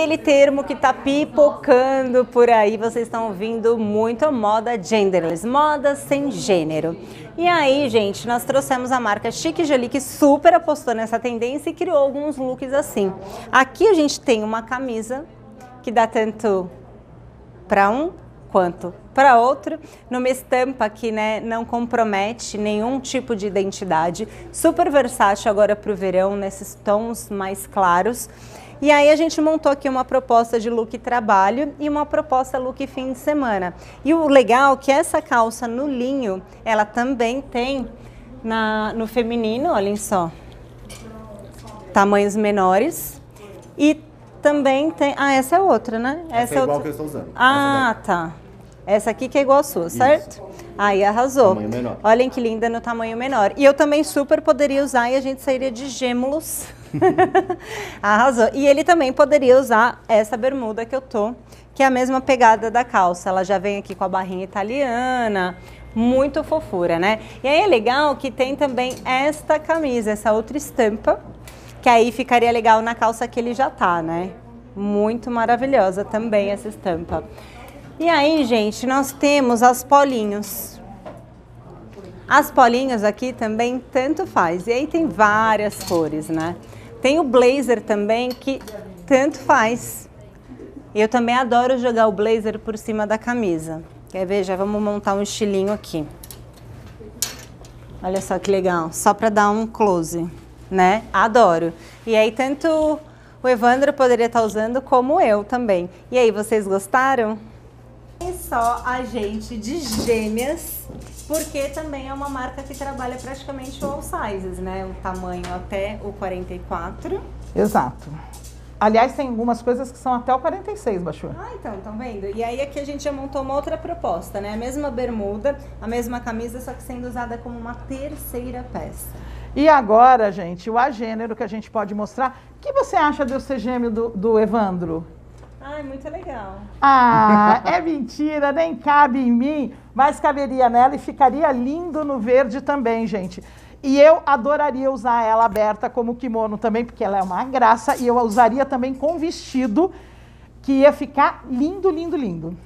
Aquele termo que tá pipocando por aí, vocês estão ouvindo muito moda genderless, moda sem gênero. E aí, gente, nós trouxemos a marca Chique Jolie que super apostou nessa tendência e criou alguns looks assim. Aqui a gente tem uma camisa que dá tanto para um quanto para outro, numa estampa que né, não compromete nenhum tipo de identidade, super versátil agora para o verão, nesses tons mais claros. E aí a gente montou aqui uma proposta de look trabalho e uma proposta look fim de semana. E o legal é que essa calça no linho, ela também tem na, no feminino, olhem só, tamanhos menores. E também tem... Ah, essa é outra, né? Essa, essa é, é igual outra... que eu estou usando. Ah, tá. Essa aqui que é igual a sua, certo? Isso. Aí arrasou. Tamanho menor. Olhem que linda no tamanho menor. E eu também super poderia usar e a gente sairia de gêmeos. arrasou. E ele também poderia usar essa bermuda que eu tô, que é a mesma pegada da calça. Ela já vem aqui com a barrinha italiana, muito fofura, né? E aí é legal que tem também esta camisa, essa outra estampa, que aí ficaria legal na calça que ele já tá, né? Muito maravilhosa também essa estampa. E aí, gente, nós temos as polinhos. As polinhas aqui também tanto faz. E aí tem várias cores, né? Tem o blazer também que tanto faz. Eu também adoro jogar o blazer por cima da camisa. Quer ver? Já vamos montar um estilinho aqui. Olha só que legal. Só para dar um close, né? Adoro. E aí tanto o Evandro poderia estar usando como eu também. E aí, vocês gostaram? só a gente de gêmeas, porque também é uma marca que trabalha praticamente all sizes, né? O tamanho até o 44. Exato. Aliás, tem algumas coisas que são até o 46, Baixou. Ah, então, estão vendo? E aí aqui a gente já montou uma outra proposta, né? A mesma bermuda, a mesma camisa, só que sendo usada como uma terceira peça. E agora, gente, o agênero que a gente pode mostrar. O que você acha do ser gêmeo do, do Evandro? Ai, muito legal. Ah, é mentira, nem cabe em mim, mas caberia nela e ficaria lindo no verde também, gente. E eu adoraria usar ela aberta como kimono também, porque ela é uma graça, e eu usaria também com vestido, que ia ficar lindo, lindo, lindo.